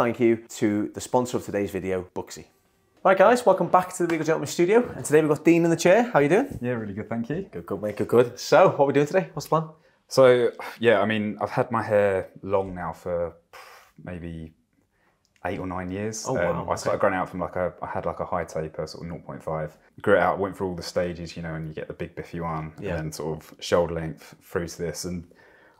thank you to the sponsor of today's video, Booksy. Right guys, welcome back to the Regal Gentleman Studio. And today we've got Dean in the chair. How are you doing? Yeah, really good, thank you. Good, good mate, good, good. So, what are we doing today? What's the plan? So, yeah, I mean, I've had my hair long now for maybe eight or nine years. Oh, wow, um, I started growing out from like a, I had like a high taper, sort of 0.5. Grew it out, went through all the stages, you know, and you get the big biffy one, Yeah. and then sort of shoulder length through to this. And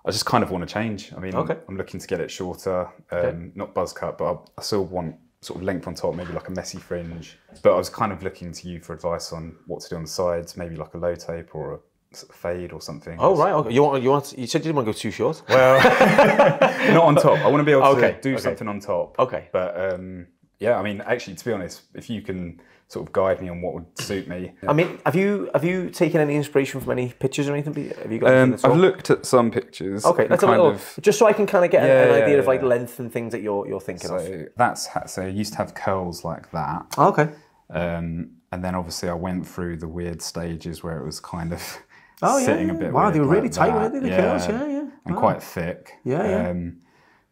I just kind of want to change. I mean, Okay. I'm looking to get it shorter, um, not buzz cut, but I, I still want sort of length on top, maybe like a messy fringe. But I was kind of looking to you for advice on what to do on the sides, maybe like a low tape or a fade or something. Oh right, okay. You want you want you said you didn't want to go too short. Well, not on top. I want to be able Okay, to do okay. something on top. Okay. But um, yeah, I mean, actually, to be honest, if you can sort of guide me on what would suit me. I mean, have you have you taken any inspiration from any pictures or anything? Have you got Um, anything at all? I've looked at some pictures. Okay, that's a kind little, of. just so I can kind of get an, Yeah, an yeah, idea of like yeah. length and things that you're you're thinking of. So that's so I used to have curls like that, Oh, okay. um, and then obviously I went through the weird stages where it was kind of Oh, sitting yeah. a bit. Wow, they were like really tight, weren't they, the curls? Yeah, yeah. and Wow. quite thick. Yeah, yeah. Um,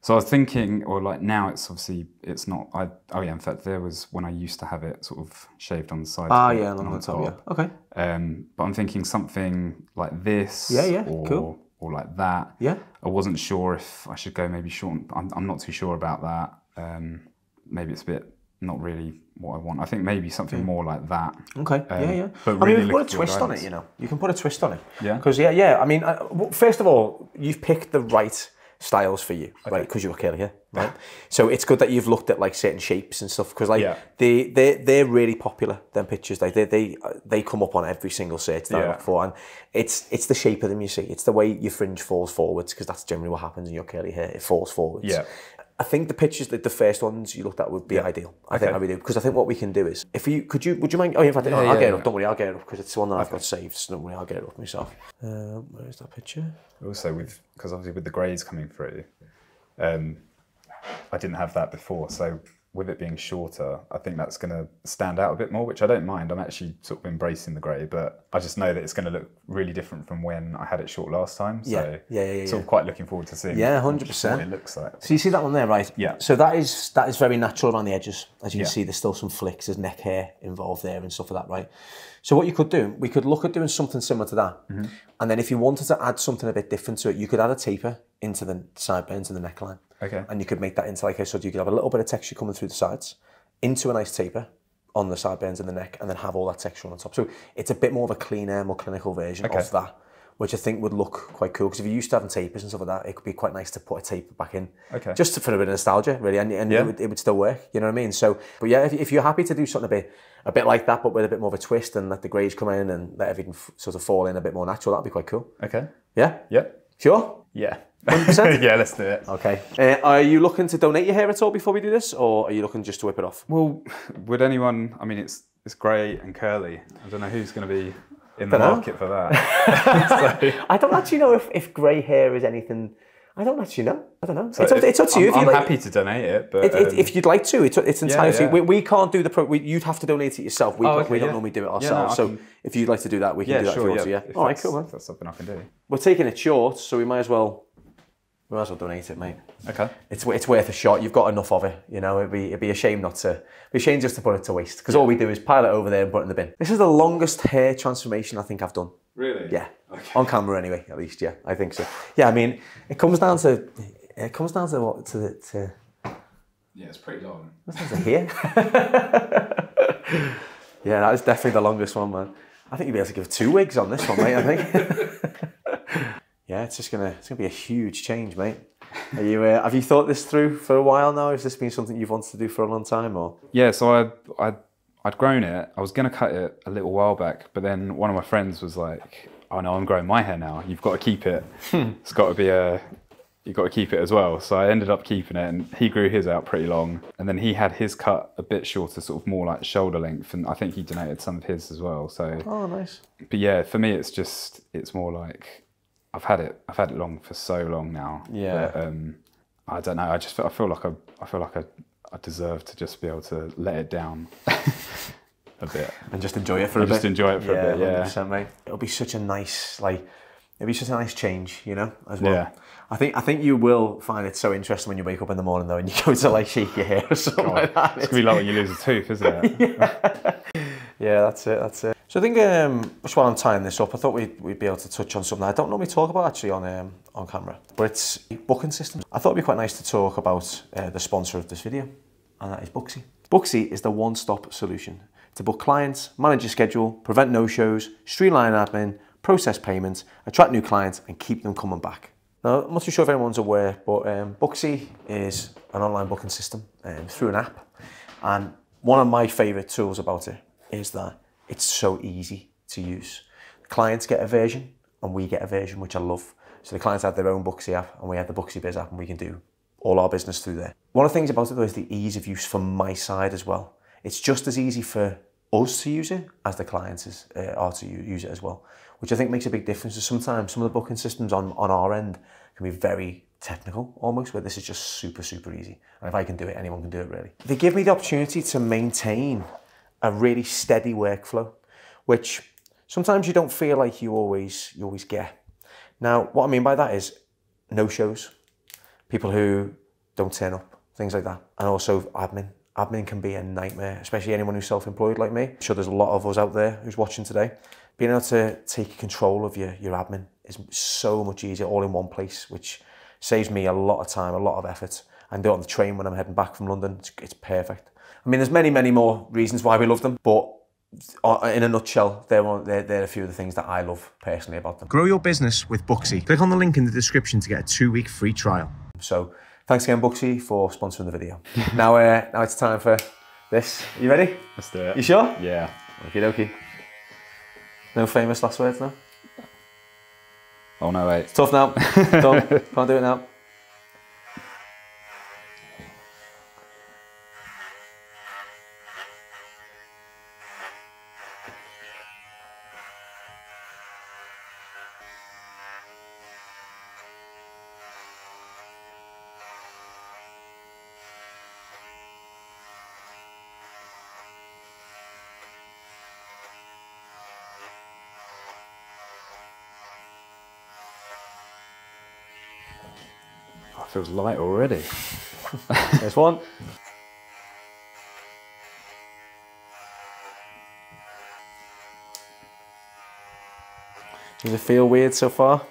so I was thinking, or like now, it's obviously it's not. I oh yeah, in fact, there was when I used to have it sort of shaved on the sides. Ah, yeah, on along the the top. Yeah. Okay. Um, but I'm thinking something like this. Yeah, yeah, Or, cool. Or like that. Yeah. I wasn't sure if I should go maybe short. I'm, I'm not too sure about that. Um, maybe it's a bit not really what I want. I think maybe something more like that. Okay. yeah, yeah. but I mean, really you can put a looking for your twist on it. You know, you can put a twist on it. Yeah. Because yeah, yeah. I mean, uh, well, first of all, you've picked the right styles for you, right? Because you're curly hair, right? So it's good that you've looked at like certain shapes and stuff. Because like Yeah. they they they're really popular. Them pictures, like they they they come up on every single search that I look for, and it's it's the shape of them. You see, it's the way your fringe falls forwards because that's generally what happens in your curly hair. It falls forwards. Yeah. I think the pictures, that the first ones you looked at would be ideal. I think I really do because I think what we can do is if you could you would you mind? Oh, in fact, no, I'll yeah, get it yeah. up. Don't worry, I'll get it up because it's the one that I've got saved. So don't worry, I'll get it up myself. Um, where's that picture? Also with because obviously with the greys coming through, um, I didn't have that before. So with it being shorter, I think that's going to stand out a bit more, which I don't mind. I'm actually sort of embracing the grey, but I just know that it's going to look really different from when I had it short last time. So Yeah, yeah, yeah, yeah, sort of quite looking forward to seeing. Yeah, 100%. it looks like. So you see that one there, right? Yeah. So that is that is very natural around the edges. As you can Yeah. see, there's still some flicks, there's neck hair involved there and stuff like that, right? So what you could do, we could look at doing something similar to that, mm-hmm. and then if you wanted to add something a bit different to it, you could add a taper into the sideburns and the neckline. Okay. And you could make that into like I said, you could have a little bit of texture coming through the sides, into a nice taper on the sideburns and the neck, and then have all that texture on top. So it's a bit more of a cleaner, more clinical version Okay. of that, which I think would look quite cool. Because if you're used to having tapers and stuff like that, it could be quite nice to put a taper back in. Okay. Just for a bit of nostalgia, really, and, and Yeah. it, would, it would still work. You know what I mean? So, but yeah, if, if you're happy to do something a bit, a bit like that, but with a bit more of a twist, and let the greys come in and let everything f- sort of fall in a bit more natural, that'd be quite cool. Okay. Yeah. Yeah. Sure. Yeah. 100%? yeah, let's do it. Okay. Uh, are you looking to donate your hair at all before we do this, or are you looking just to whip it off? Well, would anyone? I mean, it's it's grey and curly. I don't know who's going to be in the Dunno. market for that. so, I don't actually know if, if grey hair is anything. I don't actually know. I don't know. it's, up, it's up to I'm, you. If, you I'm like, happy to donate it, but it, it, um, if you'd like to, it's, it's entirely. yeah. We, we can't do the pro. We, you'd have to donate it yourself. We, Oh, don't- okay, we don't yeah. normally do it Yeah, no, ourselves. So can- if you'd like to do that, we can yeah, do that sure, if you want yeah. to. Yeah. If All right, that's- cool, man. That's something I can do. We're taking it short, so we might as well. We might as well donate it, mate. Okay. It's it's worth a shot. You've got enough of it. You know, it'd be it'd be a shame not to. Be a shame just to put it to waste because all we do is pile it over there and put it in the bin. This is the longest hair transformation I think I've done. Really? Yeah, Okay. on camera anyway. At least, yeah, I think so. Yeah, I mean, it comes down to it comes down to what to the to, Yeah, it's pretty long. down to here. yeah, that is definitely the longest one, man. I think you'd be able to give two wigs on this one, mate. I think. yeah, it's just gonna it's gonna be a huge change, mate. Are you uh, have you thought this through for a while now? Has this been something you've wanted to do for a long time, or Yeah, so I I I'd grown it. I was gonna cut it a little while back, but then one of my friends was like, "Oh no, I'm growing my hair now. You've got to keep it. it's got to be a." You've got to keep it as well. So I ended up keeping it, and he grew his out pretty long. And then he had his cut a bit shorter, sort of more like shoulder length. And I think he donated some of his as well. So oh, nice. but yeah, for me, it's just it's more like I've had it. I've had it long for so long now. Yeah. that, um, I don't know. I just feel, I feel like I, I feel like I, I deserve to just be able to let it down a bit. And just enjoy it for And a just bit. enjoy it for a bit, yeah. 100%, mate. It'll be such a nice like. Maybe it's just a nice change, you know, as well. Yeah. I think I think you will find it so interesting when you wake up in the morning though and you go to like shake your hair or something like that. It's gonna be like when you lose a tooth, isn't it? yeah. Yeah, that's it. That's it. So I think um, just while I'm tying this up, I thought we'd, we'd be able to touch on something I don't normally talk about actually on um, on camera, but it's booking systems. I thought it'd be quite nice to talk about uh, the sponsor of this video, and that is Booksy. Booksy is the one-stop solution to book clients, manage your schedule, prevent no-shows, streamline admin, process payments, attract new clients, and keep them coming back. Now, I'm not too sure if anyone's aware, but um, Booksy is an online booking system um, through an app, and one of my favourite tools about it is that it's so easy to use. Clients get a version and we get a version, which I love. So the clients have their own Booksy app and we have the Booksy Biz app and we can do all our business through there. One of the things about it though is the ease of use from my side as well. It's just as easy for us to use it as the clients is, uh, are to use it as well, which I think makes a big difference. So sometimes some of the booking systems on, on our end can be very technical almost, where this is just super, super easy. And if I can do it, anyone can do it really. They give me the opportunity to maintain a really steady workflow, which sometimes you don't feel like you always you always get. Now, what I mean by that is no shows, people who don't turn up, things like that, and also admin. Admin can be a nightmare, especially anyone who's self-employed like me. I'm sure there's a lot of us out there who's watching today. Being able to take control of your, your admin is so much easier all in one place, which saves me a lot of time, a lot of effort. And do it on the train when I'm heading back from London. It's, it's perfect. I mean, there's many, many more reasons why we love them, but uh, in a nutshell, they're, one, they're, they're a few of the things that I love personally about them. Grow your business with Booksy. Click on the link in the description to get a two week free trial. So thanks again, Booksy, for sponsoring the video. now, uh, now it's time for this. Are You ready? Let's do it. You sure? Yeah. Okie dokie. No famous last words now? Oh no, wait. Tough now. Done. Can't do it now. Feels light already. There's one. Does it feel weird so far?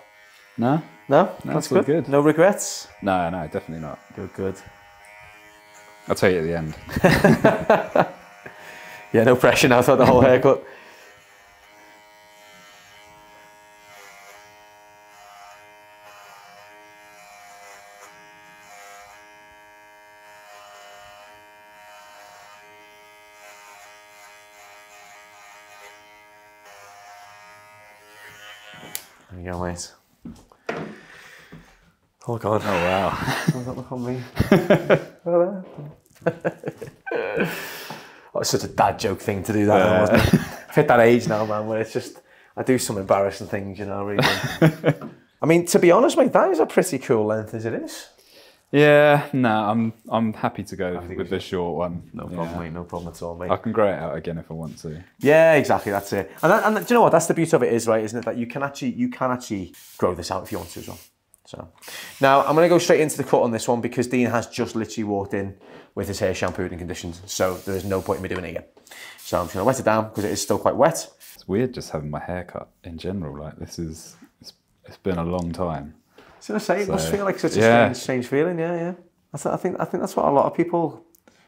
No? No? No, That's good. good. No regrets? No, no, definitely not. Good, good. I'll tell you at the end. Yeah, no pressure now throughout the whole haircut. You go, mate. Oh God. Oh wow. Does that look on me? oh, it's such a dad joke thing to do that, now, wasn't it? I've hit that age now, man, where it's just I do some embarrassing things, you know. Really. I mean, to be honest, mate, that is a pretty cool length as it is. Yeah, no, I'm I'm happy to go with the short one. No Yeah. problem, mate. No problem at all, mate. I can grow it out again if I want to. Yeah, exactly. That's it. And, that, and do you know what? That's the beauty of it is, right? Isn't it that you can actually you can actually grow this out if you want to as well. So now I'm going to go straight into the cut on this one because Dean has just literally walked in with his hair shampooed and conditioned. So there is no point in me doing it again. So I'm just going to wet it down because it is still quite wet. It's weird just having my hair cut in general. Like this is it's, it's been a long time. So I say it must feel like such a yeah. strange, strange feeling. Yeah, yeah. That's, I think I think that's what a lot of people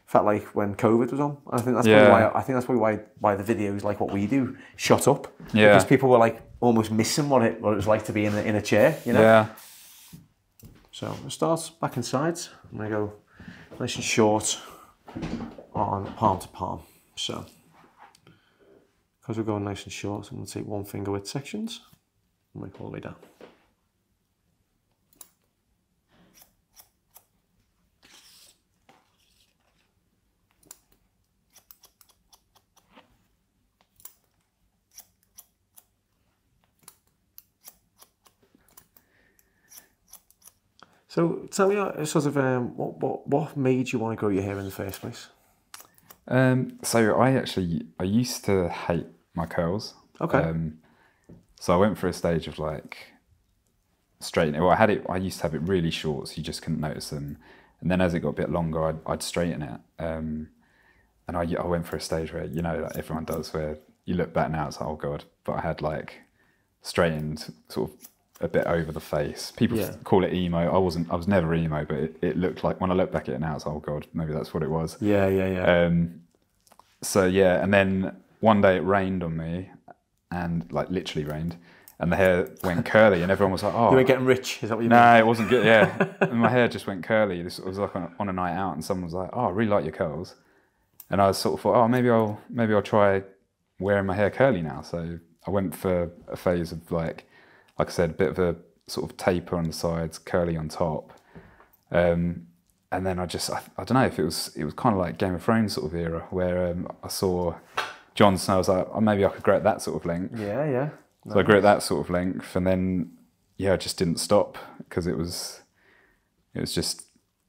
felt like when COVID was on. And I think that's Yeah. why I think that's probably why why the videos like what we do shot up. Yeah. Because people were like almost missing what it what it was like to be in a, in a chair. You know. Yeah. So we'll start back and sides. I'm gonna go nice and short on palm to palm. So because we're going nice and short, I'm gonna take one finger width sections and make all the way down. So tell me, uh, sort of, um, what, what what made you want to grow your hair in the first place? Um, so I actually I used to hate my curls. Okay. Um, so I went through a stage of like straighten it. Well, I had it. I used to have it really short, so you just couldn't notice them. And then as it got a bit longer, I'd, I'd straighten it. Um, and I, I went for a stage where you know like everyone does, where you look back now, it's like oh god. But I had like straightened sort of a bit over the face. People Yeah. call it emo. I wasn't. I was never emo, but it, it looked like when I look back at it now, it's oh god, maybe that's what it was. Yeah, yeah, yeah. Um, so yeah, and then one day it rained on me, and like literally rained, and the hair went curly, and everyone was like, "Oh, you ain't getting rich, is that what you no, it wasn't good." Yeah, and my hair just went curly. This was like on, on a night out, and someone was like, "Oh, I really like your curls," and I sort of thought, "Oh, maybe I'll maybe I'll try wearing my hair curly now." So I went for a phase of like, like I said, a bit of a sort of taper on the sides, curly on top. Um, and then I just I, I don't know if it was it was kind of like Game of Thrones sort of era where um, I saw Jon Snow. I was like, oh, maybe I could grow it that sort of length. Yeah, yeah. So I grew it that sort of length, and then yeah, I just didn't stop because it was it was just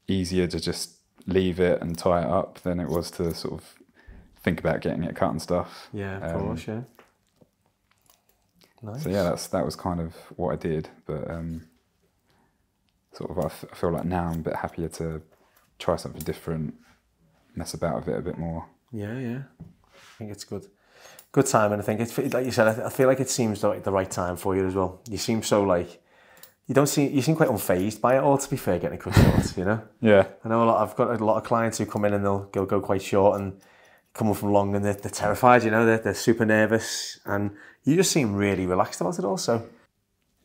easier to just leave it and tie it up than it was to sort of think about getting it cut and stuff. Yeah, of Um, course, yeah. Nice. So yeah, that's that was kind of what I did, but um, sort of I, f- I feel like now I'm a bit happier to try something different, mess about with it a bit more. Yeah, yeah. I think it's good. Good time, and I think it's like you said. I, I feel like it seems like the right time for you as well. You seem so like you don't seem you seem quite unfazed by it all. To be fair, getting a cut short, you know. Yeah, I know a lot. I've got a lot of clients who come in and they'll go go quite short and come from long, and they're, they're terrified. You know, they're they're super nervous, and you just seem really relaxed about it. Also,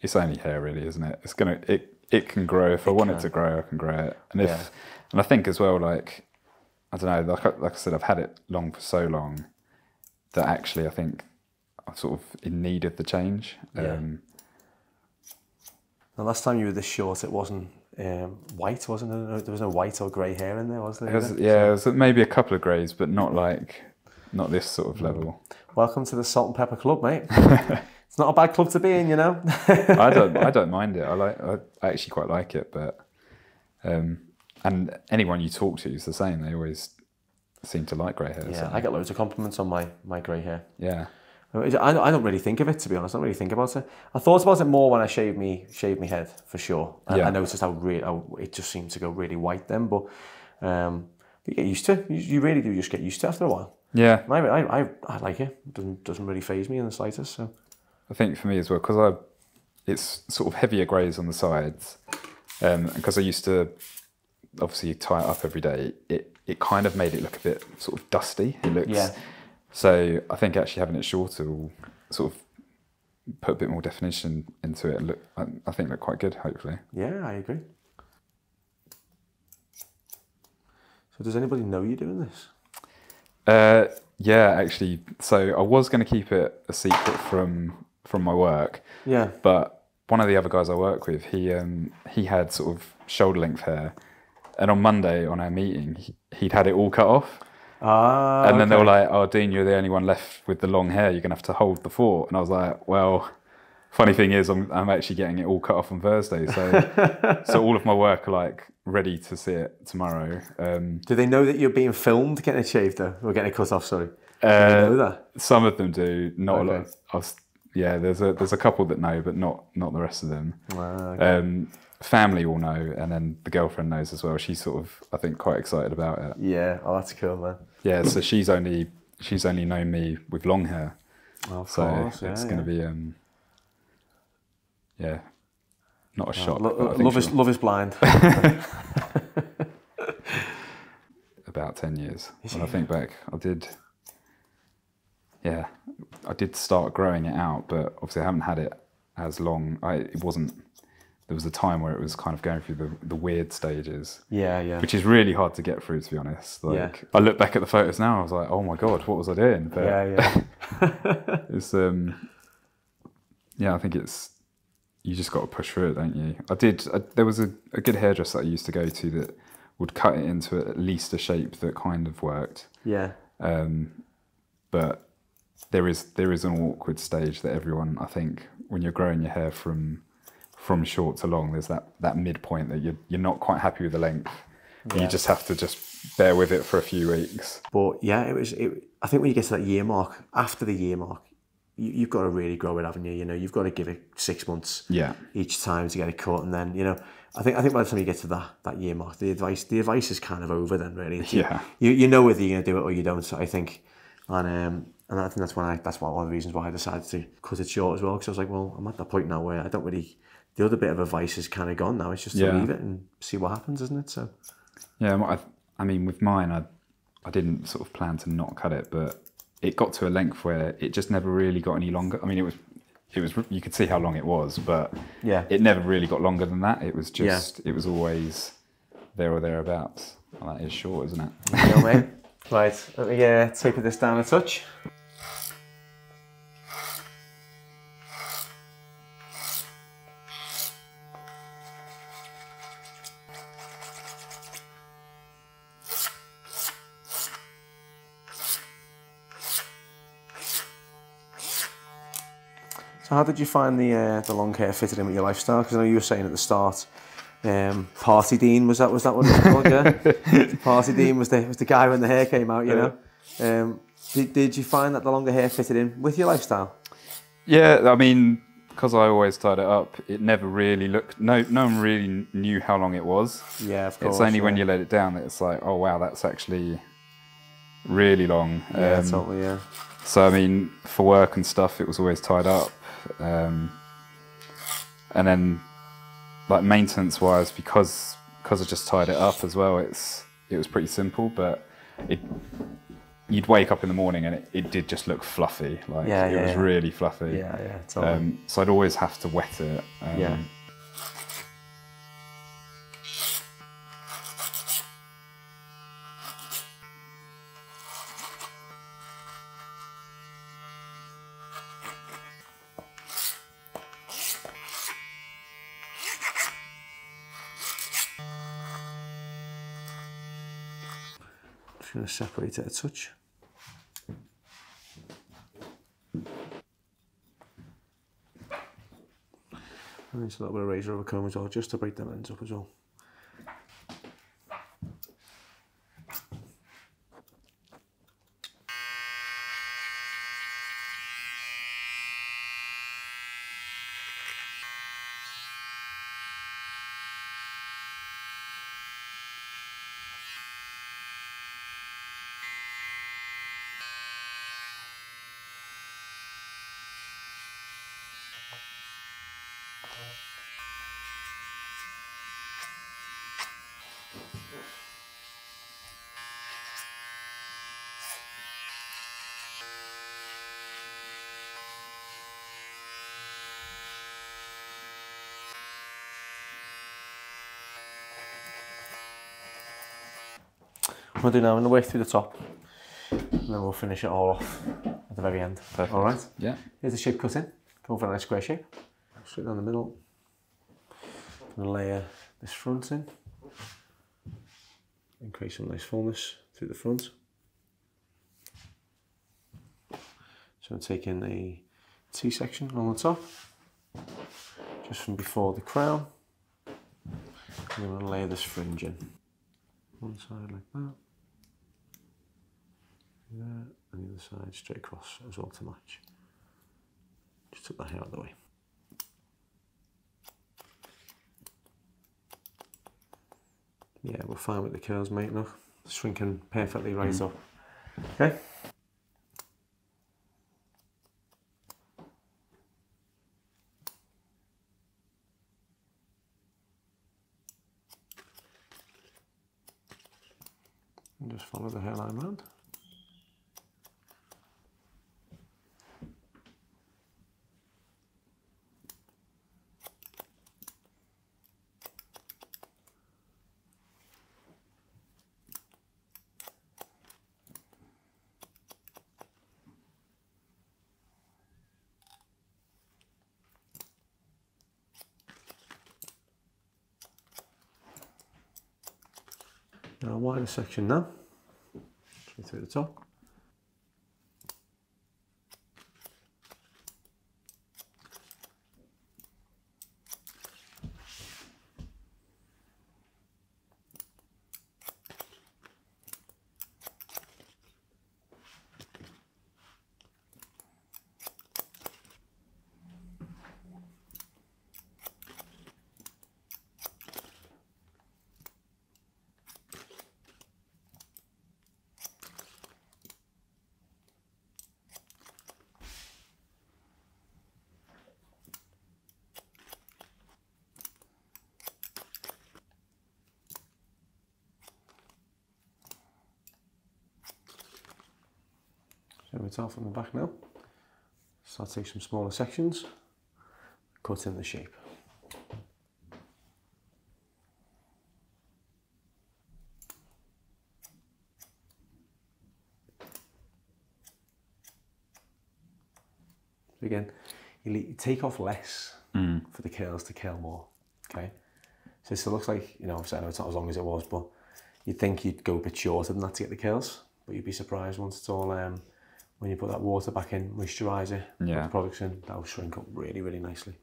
it's only hair, really, isn't it? It's gonna it it can grow if I want can. it to grow. I can grow it, and if Yeah. and I think as well, like I don't know, like I- like I said, I've had it long for so long that actually I think I sort of it needed the change. Yeah. Um, the last time you were this short, it wasn't um, white, wasn't there? There was no white or grey hair in there, was there? it was, yeah, it was maybe a couple of greys, but not like not this sort of level. Welcome to the Salt and Pepper Club, mate. it's not a bad club to be in, you know. I don't I don't mind it. I like I actually quite like it, but um, and anyone you talk to is the same. They always seem to like grey hair. Yeah, so, I get loads of compliments on my, my grey hair. yeah. I, I don't really think of it to be honest. I don't really think about it. I thought about it more when I shaved me shaved my head for sure. I, Yeah. I noticed how, re- how it just seemed to go really white then, but um, you get used to it. You, you really do just get used to it after a while. Yeah, I, I, I, I like it. it. Doesn't doesn't really phase me in the slightest. So I think for me as well because I it's sort of heavier greys on the sides, um, because I used to obviously tie it up every day, it it kind of made it look a bit sort of dusty. It looks Yeah. So I think actually having it shorter will sort of put a bit more definition into it. And look, I, I think look quite good. Hopefully. yeah, I agree. So does anybody know you're doing this? Uh, yeah, actually. So I was going to keep it a secret from from my work, Yeah. but one of the other guys I work with, he um, he had sort of shoulder length hair, and on Monday on our meeting, he'd had it all cut off, Ah. and then they were like, "Oh, Dean, you're the only one left with the long hair. You're going to have to hold the fort." And I was like, "Well." Funny thing is, I'm, I'm actually getting it all cut off on Thursday, so so all of my work are like ready to see it tomorrow. Um, Do they know that you're being filmed getting it shaved though? Or getting it cut off, sorry. Uh, they know that? Some of them do, not a lot. Okay. I was, yeah, there's a there's a couple that know, but not not the rest of them. Ah, okay. Um, family will know, and then the girlfriend knows as well. She's sort of, I think, quite excited about it. Yeah, oh, that's cool, man. Yeah, so she's only she's only known me with long hair, Oh, of so course, yeah, it's yeah. going to be, um, yeah, not a shock. Lo- but I think love is love is blind. about 10 years. Is When I think back, I did, yeah, I did start growing it out, but obviously I haven't had it as long. I, it wasn't, there was a time where it was kind of going through the, the weird stages, yeah, yeah. which is really hard to get through, to be honest. Like, Yeah. I look back at the photos now, I was like, oh my God, what was I doing? But yeah, yeah. it's, um, yeah, I think it's, you just got to push through it, don't you? I did, I, there was a, a good hairdresser I used to go to that would cut it into at least a shape that kind of worked. yeah. Um, but there is there is an awkward stage that everyone I think when you're growing your hair from from short to long, there's that that midpoint that you're you're not quite happy with the length. Yeah. You just have to just bear with it for a few weeks. But yeah, it was. It, I think when you get to that year mark, after the year mark, you, you've got to really grow it, haven't you? You know, you've got to give it six months Yeah. each time to get it cut, and then you know, I think I think by the time you get to that that year mark, the advice the advice is kind of over then, really. It's- Yeah. you you know whether you're going to do it or you don't. I think, and um, and I think that's when I that's one of the reasons why I decided to cut it short as well because I was like, well, I'm at that point now where I don't really. The other bit of advice is kind of gone now. It's just to Yeah. leave it and see what happens, isn't it? So Yeah, I, I mean, with mine, I, I didn't sort of plan to not cut it, but it got to a length where it just never really got any longer. I mean, it was, it was, you could see how long it was, but Yeah. it never really got longer than that. It was Yeah. just, it was always there or thereabouts. Well, that is short, isn't it? know, mate. Right, let me uh, taper this down a touch. So how did you find the uh, the long hair fitted in with your lifestyle? Because I know you were saying at the start, um, Party Dean was that was that what it was called? Yeah, Party Dean was the was the guy when the hair came out. You know, um, did, did you find that the longer hair fitted in with your lifestyle? Yeah, I mean, because I always tied it up, it never really looked. No, no one really knew how long it was. Yeah, of course. it's only when you let it down that it's like, oh wow, that's actually really long. yeah, Um, totally yeah. So I mean, for work and stuff, it was always tied up. Um, and then, like maintenance wise, because because I just tied it up as well, it's it was pretty simple. But it you'd wake up in the morning and it, it did just look fluffy. Like Yeah, it yeah, was yeah. really fluffy. Yeah, yeah, totally. Um, so I'd always have to wet it. Um, Yeah. Going to separate it a touch. And there's a little bit of razor over comb as well, just to break them ends up as well. I'll do now, I'm going to work through the top, and then we'll finish it all off at the very end. Perfect. All right. Yeah. Here's the shape cut in. Go for a nice square shape. Straight down the middle. I'm Gonna layer this front in. And create some nice fullness through the front. So I'm taking a T section on the top, just from before the crown. And I'm gonna layer this fringe in. One side like that. And the other side straight across as well to match. Just took that hair out of the way. Yeah, we're fine with the curls, mate. Look, shrinking perfectly right up. Mm. Okay. And just follow the hairline round. Now wider section now. Through the top. Trim it off from the back now. So I'll take some smaller sections, cut in the shape. So again, you take off less for the curls to curl more. Okay, so it still looks like you know. Obviously, I know it's not as long as it was, but you'd think you'd go a bit shorter than that to get the curls. But you'd be surprised once it's all um, when you put that water back in, moisturiser, it, put Yeah. the products in, that'll shrink up really, really nicely.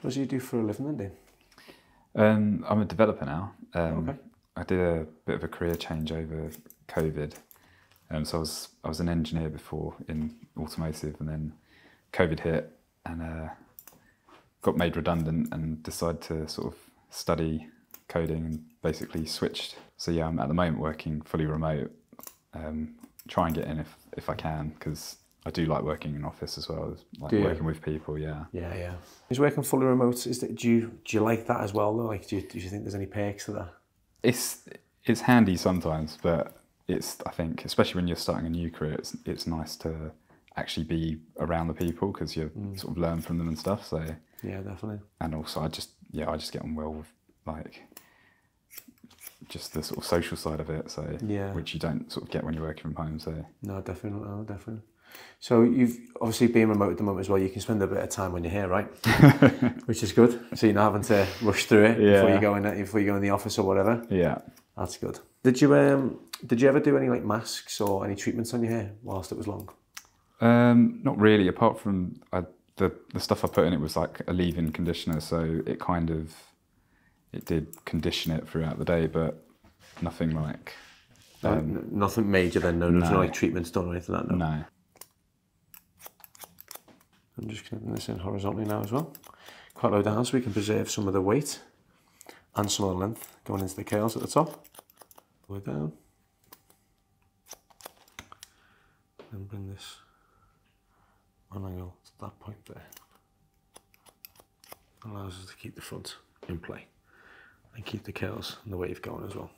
What do you do for a living then? Um, I'm a developer now. Um, Okay. I did a bit of a career change over COVID. Um, so I was I was an engineer before in automotive, and then COVID hit, and uh, got made redundant, and decided to sort of study coding, and basically switched. So yeah, I'm at the moment working fully remote. Um, try and get in if if I can, because I do like working in office as well, like Do you? working with people. Yeah. Yeah, yeah. Is working fully remote? Is that, do you do you like that as well? Though? Like, do you, do you think there's any perks to that? it's it's handy sometimes, but it's I think especially when you're starting a new career, it's it's nice to actually be around the people because you sort of learn from them and stuff. So Yeah, definitely. and also I just yeah I just get on well with like just the sort of social side of it. So Yeah. which you don't sort of get when you're working from home. So No, definitely, no, definitely. So you've obviously been remote at the moment as well. You can spend a bit of time when you're here, right? Which is good. So you're not having to rush through it before you go in before you go in the office or whatever. yeah. That's good. Did you um did you ever do any like masks or any treatments on your hair whilst it was long? Um, not really. Apart from I, the the stuff I put in it was like a leave-in conditioner, so it kind of it did condition it throughout the day, but nothing like n- nothing major then. No, no no. like treatments done or anything like that. No. no. I'm just connecting this in horizontally now as well. Quite low down so we can preserve some of the weight and some of the length going into the curls at the top. Way down. And bring this on angle to that point there. Allows us to keep the front in play and keep the curls and the wave going as well.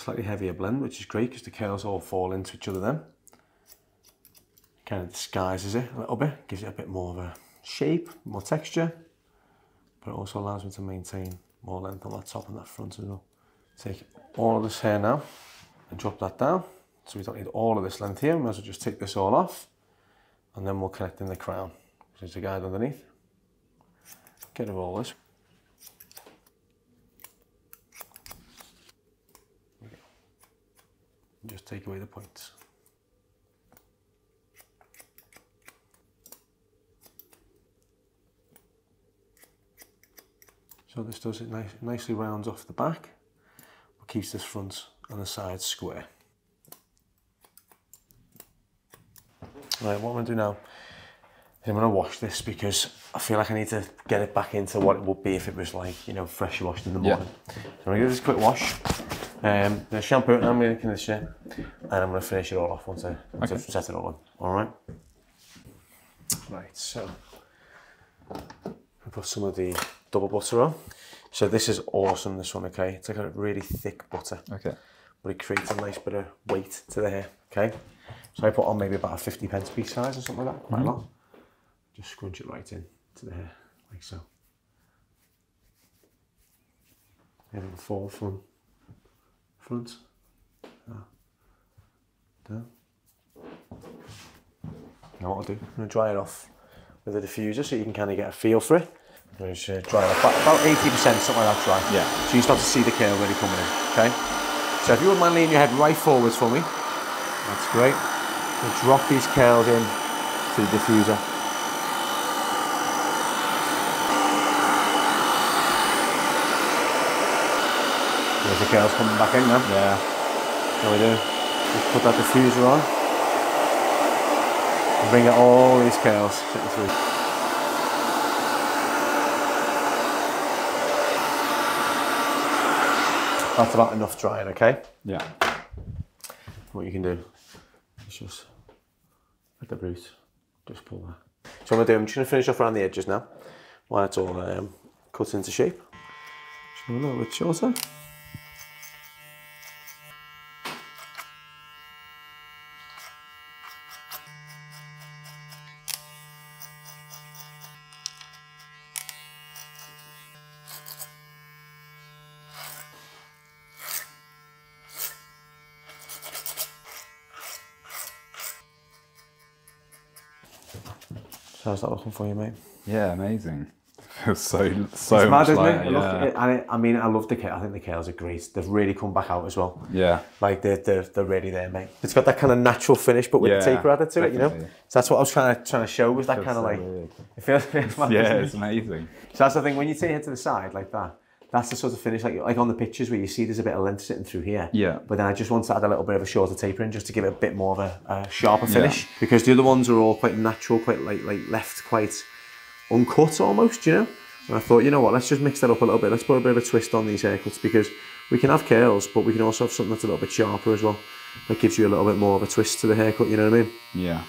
Slightly heavier blend, which is great because the curls all fall into each other then. Kind of disguises it a little bit, gives it a bit more of a shape, more texture, but it also allows me to maintain more length on that top and that front as well. Take all of this hair now and drop that down. So we don't need all of this length here, we might as well just take this all off and then we'll connect in the crown. which is a guide underneath. Get rid of all this. Just take away the points. So this does it nice, nicely rounds off the back, but keeps this front and the sides square. Right, what I'm going to do now I'm going to wash this because I feel like I need to get it back into what it would be if it was like, you know, freshly washed in the Yeah. morning. So I'm going to give this a quick wash. Um, I'm going to shampoo it now, I'm going to condition and I'm going to finish it all off once, I, once I've set it all on. All right? Right, so I put some of the double butter on. So this is awesome, this one, okay? It's like a really thick butter Okay. but it creates a nice bit of weight to the hair. Okay, so I put on maybe about a 50 pence piece size or something like that, quite a lot. Just scrunch it right in to the hair, like so. And it'll fall from front, ah, down. Now what I'll do, I'm going to dry it off with a diffuser so you can kind of get a feel for it. I'm going to dry it off about, about 80%, something like that dry. Yeah. So you start to see the curl really coming in, okay? So if you wouldn't mind leaning your head right forwards for me, that's great. We'll drop these curls in to the diffuser. The curls coming back in now. Yeah. How we do. Just put that diffuser on. And bring out all these curls sitting through. That's about enough drying, okay? Yeah. What you can do is just at the root, just pull that. So I'm gonna do, I'm just gonna finish off around the edges now, while it's all um, cut into shape. Just a little bit shorter. So how's that looking for you, mate? Yeah, amazing. Feels so so it's mad, isn't it? I, yeah. it. And it, I mean, I love the. I think the curls are great. They've really come back out as well. yeah. Like they're, they're, they're really there, mate. It's got that kind of natural finish, but with the Yeah, taper added to it, you know. So that's what I was trying to trying to show was that kind of so like weird. it feels, feels mad, Yeah, doesn't it? it's amazing. So that's the thing when you take it to the side like that. That's the sort of finish like like on the pictures where you see there's a bit of length sitting through here. Yeah. But then I just want to add a little bit of a shorter tapering just to give it a bit more of a, a sharper finish because the other ones are all quite natural, quite like like left quite uncut almost, you know. And I thought, you know what, let's just mix that up a little bit. Let's put a bit of a twist on these haircuts because we can have curls, but we can also have something that's a little bit sharper as well. That gives you a little bit more of a twist to the haircut, you know what I mean? Yeah.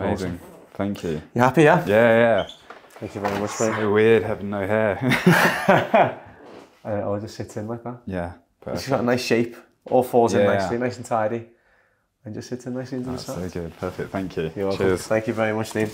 Amazing. awesome. Thank you. You happy, yeah? Yeah, yeah. Thank you very much, mate. So weird having no hair. Uh, I'll just sit in like that. yeah. Perfect. It's got a nice shape. All falls in Yeah. nicely, nice and tidy. And just sits in nicely into That's the so good. Perfect. Thank you. You're welcome. Cheers. Thank you very much, Dean.